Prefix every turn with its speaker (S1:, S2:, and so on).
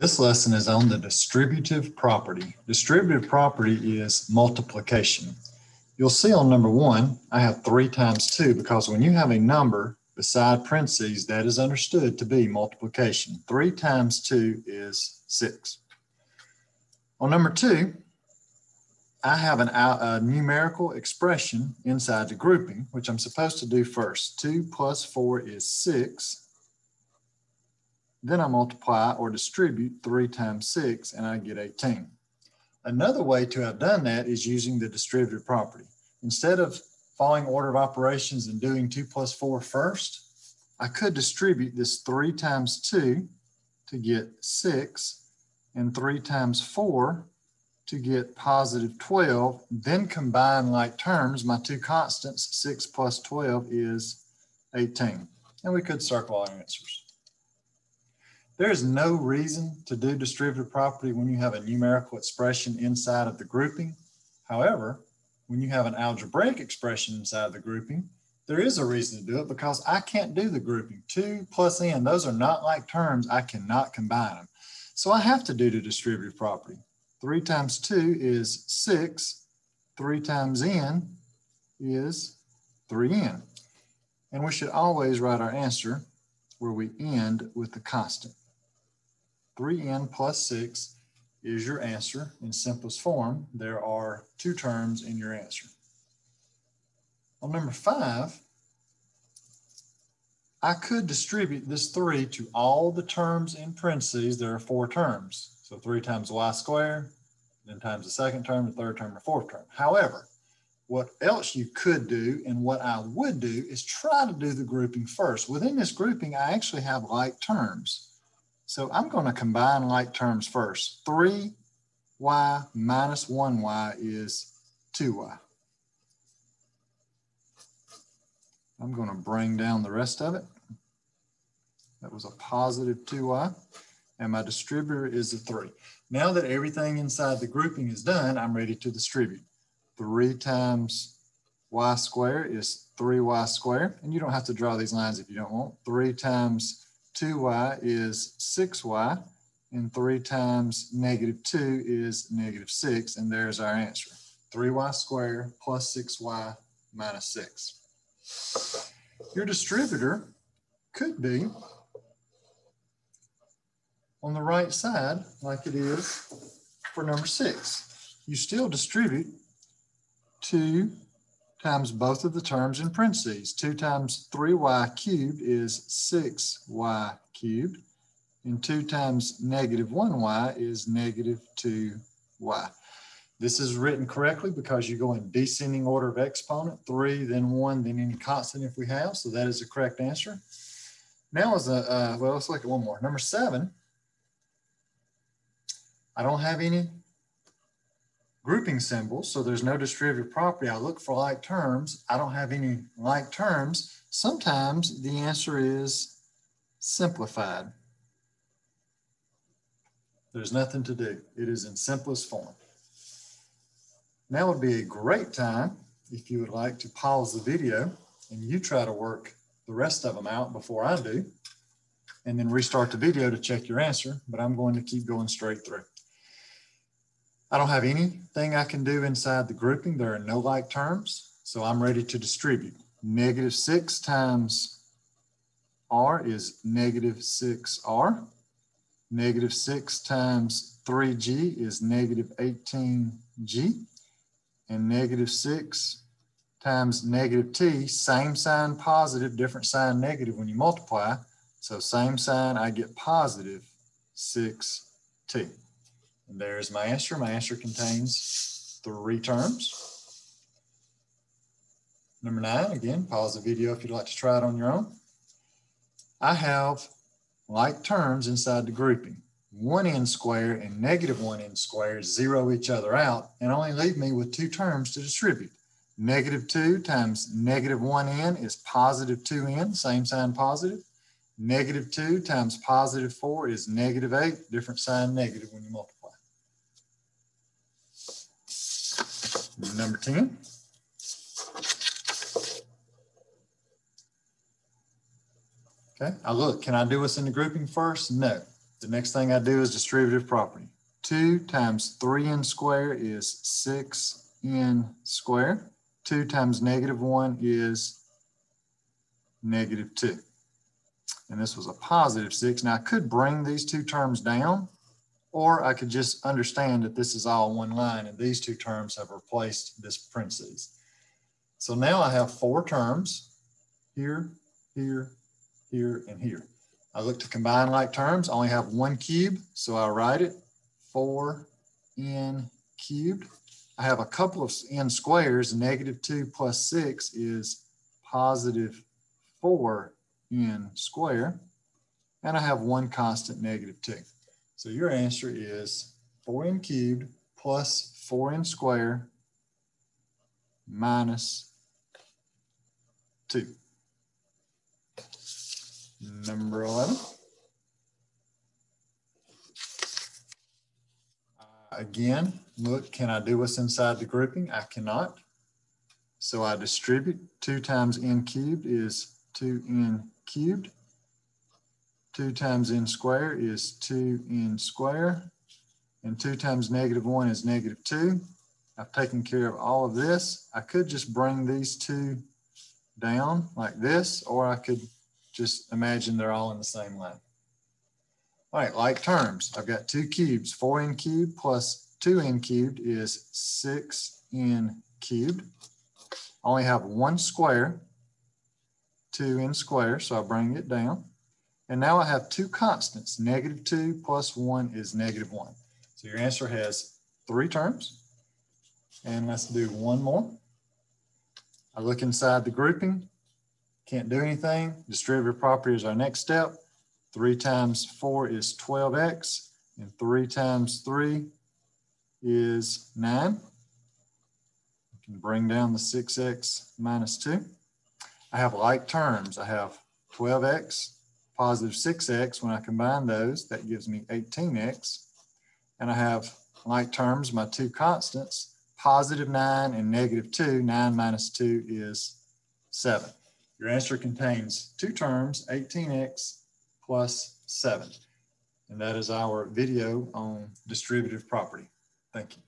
S1: This lesson is on the distributive property. Distributive property is multiplication. You'll see on number one, I have three times two because when you have a number beside parentheses, that is understood to be multiplication. Three times two is six. On number two, I have an, a numerical expression inside the grouping, which I'm supposed to do first. Two plus four is six. Then I multiply or distribute 3 times 6 and I get 18. Another way to have done that is using the distributive property. Instead of following order of operations and doing 2 plus 4 first, I could distribute this 3 times 2 to get 6 and 3 times 4 to get positive 12, then combine like terms, my two constants, 6 plus 12 is 18. And we could circle our answers. There's no reason to do distributive property when you have a numerical expression inside of the grouping. However, when you have an algebraic expression inside of the grouping, there is a reason to do it because I can't do the grouping. Two plus n, those are not like terms. I cannot combine them. So I have to do the distributive property. Three times two is six. Three times n is 3n. And we should always write our answer where we end with the constant. 3n plus 6 is your answer in simplest form. There are two terms in your answer. On number 5, I could distribute this 3 to all the terms in parentheses. There are four terms. So 3 times y squared, then times the second term, the third term, the fourth term. However, what else you could do and what I would do is try to do the grouping first. Within this grouping, I actually have like terms. So I'm going to combine like terms first. 3y minus 1y is 2y. I'm going to bring down the rest of it. That was a positive 2y. And my distributor is a 3. Now that everything inside the grouping is done, I'm ready to distribute. 3 times y squared is 3y squared. And you don't have to draw these lines if you don't want. 3 times 2y is 6y, and 3 times negative 2 is negative 6, and there's our answer. 3y squared plus 6y minus 6. Your distributor could be on the right side like it is for number 6. You still distribute 2 times both of the terms in parentheses. 2 times 3y cubed is 6y cubed, and 2 times negative 1y is negative 2y. This is written correctly because you go in descending order of exponent, 3, then 1, then any constant if we have, so that is the correct answer. Now is a, uh, well, let's look at one more. Number 7, I don't have any grouping symbols, so there's no distributive property. I look for like terms. I don't have any like terms. Sometimes the answer is simplified. There's nothing to do. It is in simplest form. Now would be a great time if you would like to pause the video and you try to work the rest of them out before I do, and then restart the video to check your answer, but I'm going to keep going straight through. I don't have anything I can do inside the grouping. There are no like terms, so I'm ready to distribute. Negative 6 times r is negative 6r. Negative 6 times 3g is negative 18g. And negative 6 times negative t, same sign positive, different sign negative when you multiply. So same sign, I get positive 6t. There's my answer. My answer contains three terms. Number nine, again, pause the video if you'd like to try it on your own. I have like terms inside the grouping. One n squared and negative one n squared zero each other out and only leave me with two terms to distribute. Negative 2 times negative 1n is positive 2n, same sign positive. Negative 2 times positive 4 is negative 8, different sign negative when you multiply. Number 10. Okay, I look, can I do us in the grouping first? No. The next thing I do is distributive property. Two times three n square is six n square. Two times negative one is negative two. And this was a positive six. Now I could bring these two terms down, or I could just understand that this is all one line and these two terms have replaced this parentheses. So now I have four terms here, here, here, and here. I look to combine like terms, I only have one cube, so I write it four n cubed. I have a couple of n squares, negative two plus six is positive four n square. And I have one constant, negative two. So your answer is four n cubed plus four n square minus two. Number 11. Uh, again, look, can I do what's inside the grouping? I cannot. So I distribute 2 times n cubed is 2n cubed. 2 times n squared is 2n squared. And 2 times negative 1 is negative 2. I've taken care of all of this. I could just bring these two down like this, or I could just imagine they're all in the same line. All right, like terms, I've got two cubes, 4n cubed plus 2n cubed is 6n cubed. I only have one square, 2n squared, so I bring it down. And now I have two constants, negative 2 plus 1 is negative 1. So your answer has three terms. And let's do one more. I look inside the grouping, can't do anything. Distributive property is our next step. Three times four is 12x and three times three is nine. You can bring down the 6x minus two. I have like terms. I have 12x, positive 6x. When I combine those, that gives me 18x. And I have like terms, my two constants, positive 9 and negative 2. 9 minus 2 is 7. Your answer contains two terms, 18x plus 7. And that is our video on distributive property. Thank you.